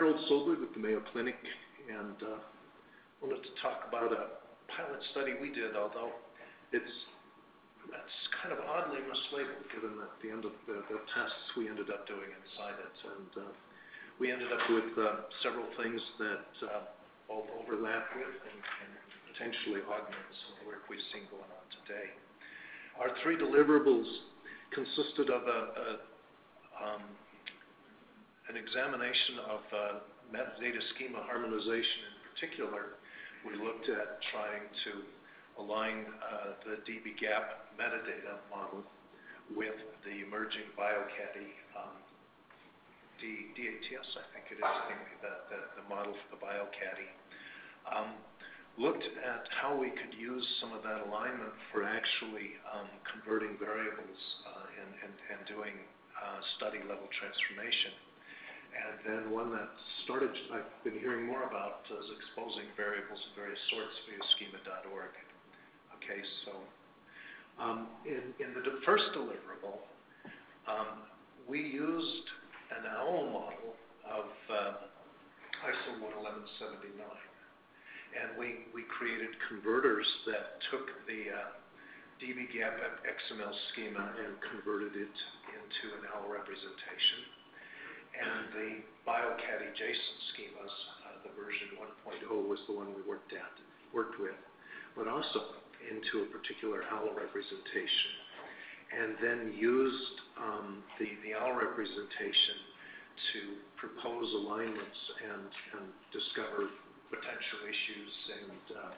Harold Solbrig with the Mayo Clinic, and uh, wanted to talk about a pilot study we did, although it's kind of oddly mislabeled given that the end of the tests we ended up doing inside it. And uh, we ended up with uh, several things that both overlap with and potentially augment some of the work we've seen going on today. Our three deliverables consisted of um, an examination of uh, metadata schema harmonization. In particular, we looked at trying to align uh, the dbGaP metadata model with the emerging bioCADDIE um, DATS, I think it is, the model for the bioCADDIE. Um, looked at how we could use some of that alignment for actually um, converting variables uh, and doing study-level transformation. And then one that started, I've been hearing more about is exposing variables of various sorts via schema.org. Okay, so um, in in the first deliverable, um, we used an OWL model of um, ISO 11779, and we created converters that took the uh, dbGaP XML schema and converted it into an OWL representation. And the bioCADDIE JSON schemas, uh, the version 1.0 was the one we worked with, but also into a particular OWL representation. And then used um, the OWL representation to propose alignments and discover potential issues and uh,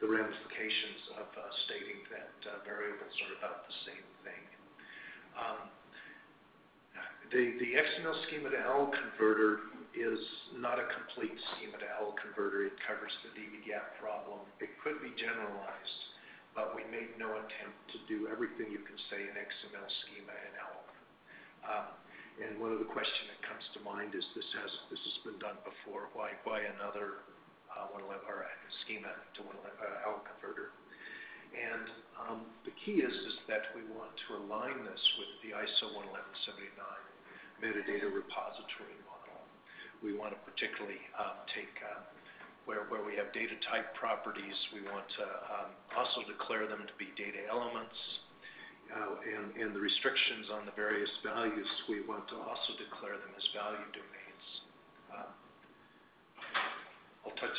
the ramifications of uh, stating that variables are about the same thing. The XML schema to OWL converter is not a complete schema to OWL converter. It covers the dbGaP problem. It could be generalized, but we made no attempt to do everything you can say in XML schema in um, And One of the questions that comes to mind is this has this has been done before. Why another uh, 111 schema to OWL uh, converter? And um, the key is that we want to align this with the ISO 11779 metadata repository model. We want to particularly um, take uh, where where we have data type properties, we want to um, also declare them to be data elements. Uh and the restrictions on the various values, we want to also declare them as value domains. Um, I'll touch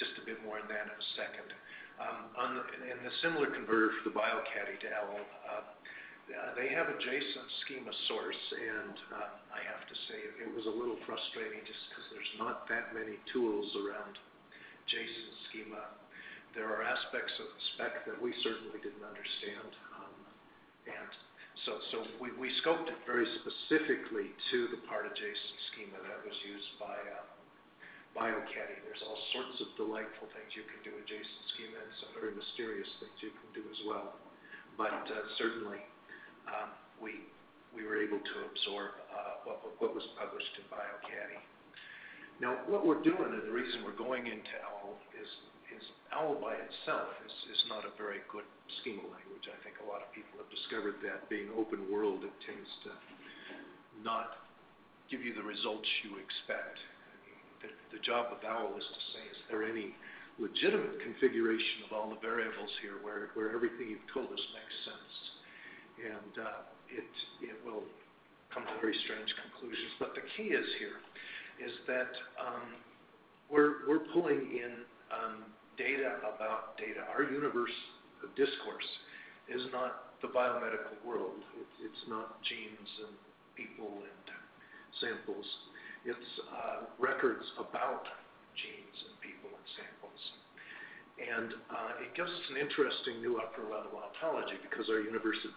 just a bit more on that in a second. In the similar converter for the bioCADDIE to OWL, uh, they have a JSON schema source, and uh, I have to say it was a little frustrating just because there's not that many tools around JSON schema. There are aspects of the spec that we certainly didn't understand. Um and so so we scoped it very specifically to the part of JSON schema that was used by uh, bioCADDIE. There's all sorts of delightful things you can do with JSON schema and some very mysterious things you can do as well. But uh, certainly, Um, we were able to absorb uh, what was published in bioCADDIE. Now, what we're doing and the reason we're going into OWL is OWL by itself is not a very good schema language. I think a lot of people have discovered that being open world, it tends to not give you the results you expect. The job of OWL is to say, is there any legitimate configuration of all the variables here where everything you've told us makes sense? And uh, it it will come to very strange conclusions. But the key is here is that um, we're we're pulling in um, data about data. Our universe of discourse is not the biomedical world. It's not genes and people and samples. It's uh, records about genes and people and samples. Uh, it gives us an interesting new upper-level ontology because our universe of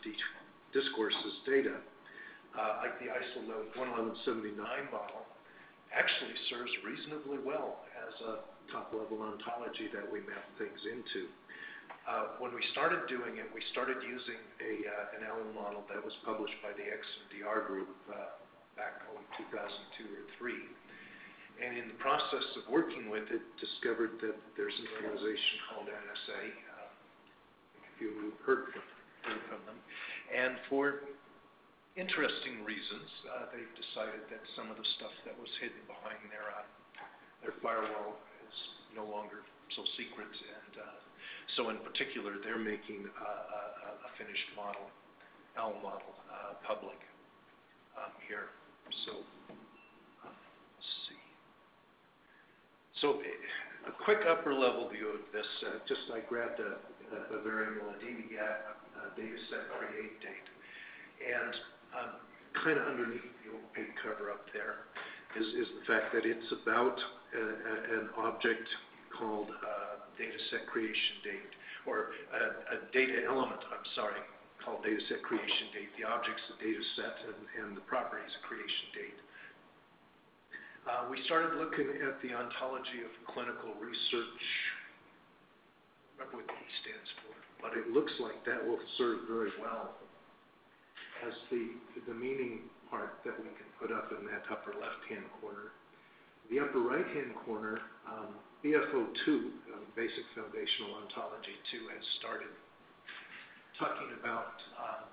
discourse is data, uh, like the ISO 11779 model, actually serves reasonably well as a top-level ontology that we map things into. Uh, when we started doing it, we started using an OWL model that was published by the XMDR group back in 2002 or 2003. In the process of working with it, discovered that there's an organization called NSA. A uh, few of you have heard from them. And for interesting reasons, uh, they've decided that some of the stuff that was hidden behind uh, their firewall is no longer so secret. And uh, so in particular, they're making a finished model, L model, public um, here. Let's see. So a quick upper-level view of this. Uh, just I grabbed a variable, a dbGaP dataset create date. And kind of underneath the opaque cover up there is the fact that it's about uh, an object called uh, dataset creation date, or a data element, I'm sorry, called dataset creation date. The object's the dataset, and the property is a creation date. Uh, we started looking at the ontology of clinical research. Remember what the E stands for, but it looks like that will serve very well as the the meaning part that we can put up in that upper left-hand corner. The upper right-hand corner, um, BFO2, um, Basic Foundational Ontology 2, has started talking about um,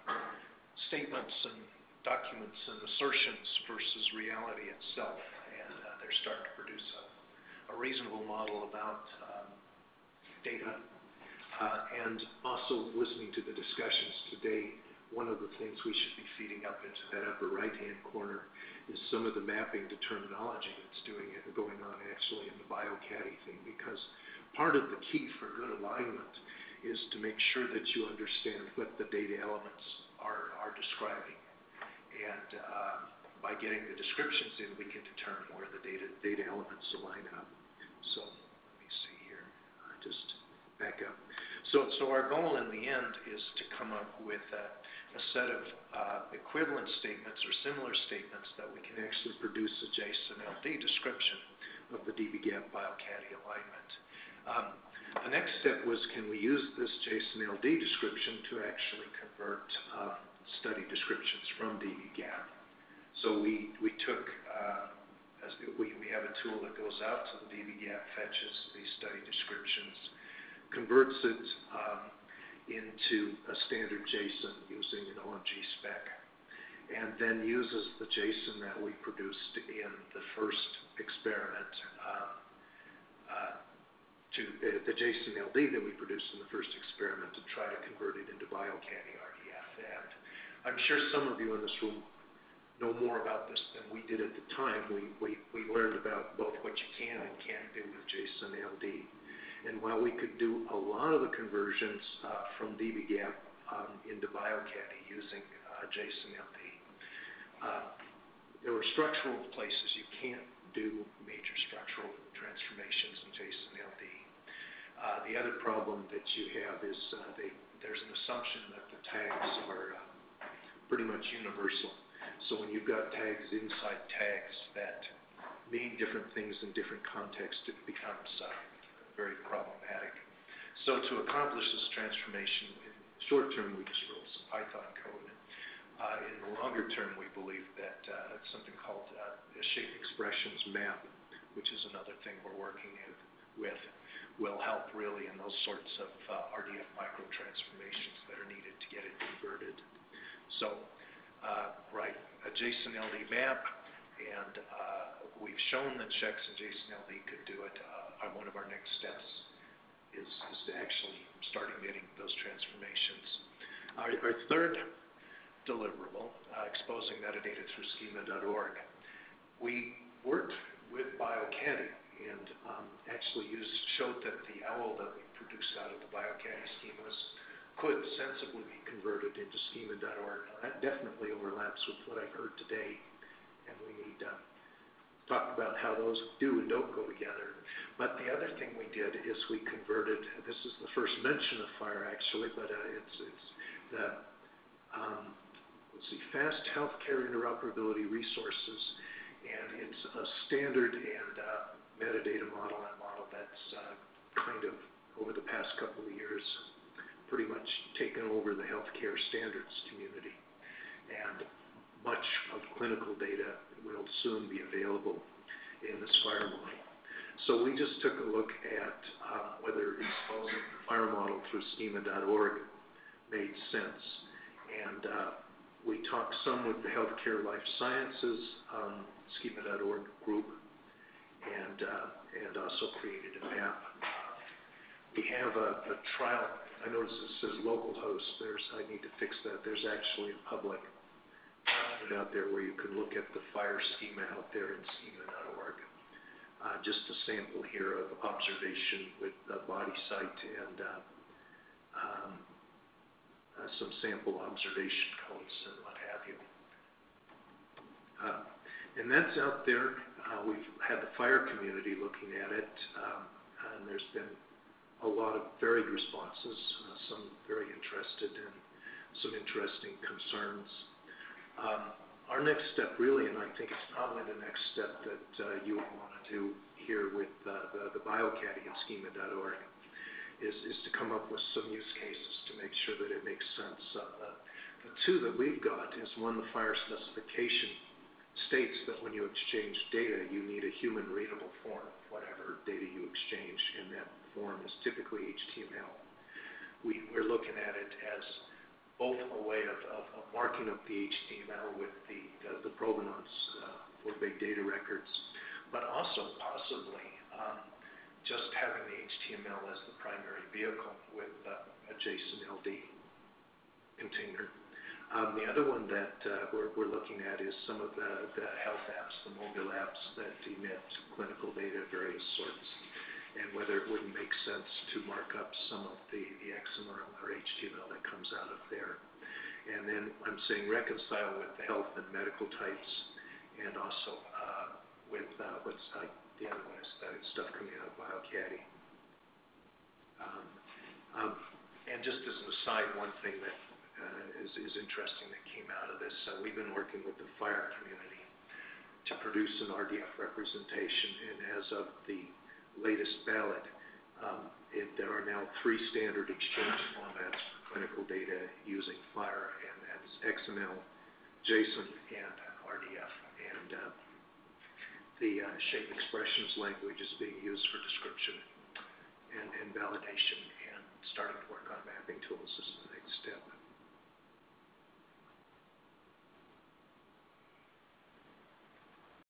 statements and documents and assertions versus reality itself. They're starting to produce a reasonable model about um, data. Uh, and also listening to the discussions today, one of the things we should be feeding up into that upper right-hand corner is some of the mapping to terminology that's going on actually in the bioCADDIE thing. Because part of the key for good alignment is to make sure that you understand what the data elements are describing. Um, By getting the descriptions in, we can determine where the data data elements align up. So let me see here. Just back up. So, so our goal in the end is to come up with a set of uh, equivalent statements or similar statements that we can actually produce a JSON-LD description of the dbGaP bioCADDIE alignment. Um, the next step was, can we use this JSON-LD description to actually convert uh, study descriptions from dbGaP? So we took uh as we have a tool that goes out to the dbGaP, fetches these study descriptions, converts it um, into a standard JSON using an OMG spec, and then uses the JSON that we produced in the first experiment, um, uh, uh, the JSON-LD that we produced in the first experiment to try to convert it into bioCADDIE RDF. I'm sure some of you in this room know more about this than we did at the time. We learned about both what you can and can't do with JSON-LD. And while we could do a lot of the conversions uh, from dbGaP um, into bioCADDIE using uh, JSON-LD, uh, there were structural places you can't do major structural transformations in JSON-LD. The other problem that you have is there's an assumption that the tags are pretty much universal. So when you've got tags inside tags that mean different things in different contexts, it becomes uh, very problematic. So to accomplish this transformation, in short term, we just wrote some Python code. Uh, in the longer term, we believe that uh, something called a shape expressions map, which is another thing we're working with, will help really in those sorts of RDF micro-transformations that are needed to get it converted. Uh, right, a JSON-LD map, and uh, we've shown that checks in JSON-LD could do it. Uh, one of our next steps is to actually start getting those transformations. Our third deliverable, exposing metadata through schema.org. We worked with bioCADDIE and um, actually used showed that the OWL that we produced out of the bioCADDIE schemas could sensibly be converted into schema.org. That definitely overlaps with what I've heard today, and we need to talk about how those do and don't go together. But the other thing we did is we converted, this is the first mention of FHIR actually, but uh, it's the, um, let's see, Fast Healthcare Interoperability Resources, and it's a standard and uh, metadata model and model that's uh, kind of, over the past couple of years, pretty much taken over the healthcare standards community. And much of clinical data will soon be available in this FHIR model. So we just took a look at uh, whether exposing the FHIR model through schema.org made sense. And uh we talked some with the Healthcare Life Sciences um, Schema.org group and uh, and also created a map. Uh, we have a trial. I notice it says localhost. There's, I need to fix that. There's actually a public document out there where you can look at the FHIR schema out there in Schema.org. Uh, just a sample here of observation with the body site and uh, um, uh, some sample observation codes and what have you. Uh, and that's out there. We've had the FHIR community looking at it, um, and there's been a lot of varied responses, uh, some very interested and some interesting concerns. Um, our next step really, and I think it's probably the next step that uh, you would want to do here with uh, the bioCADDIE and Schema.org, is to come up with some use cases to make sure that it makes sense. The two that we've got is one, the FHIR specification states that when you exchange data, you need a human-readable form, of whatever data you exchange, and that form is typically HTML. We're looking at it as both a way of marking up the HTML with the provenance uh, for big data records, but also possibly um, just having the HTML as the primary vehicle with uh, a JSON-LD container. Um, the other one that uh, we're looking at is some of the health apps, the mobile apps that emit clinical data of various sorts, and whether it wouldn't make sense to mark up some of the XML or HTML that comes out of there. And then I'm saying reconcile with the health and medical types and also uh, with uh, what's uh, the other one is stuff coming out of bioCADDIE. Um, um, just as an aside, one thing that is interesting that came out of this, we've been working with the FHIR community to produce an RDF representation, and as of the latest ballot, um, there are now three standard exchange formats for clinical data using FHIR, and that's XML, JSON, and RDF. Uh, the uh, shape expressions language is being used for description and validation, and starting to work on mapping tools is the next step.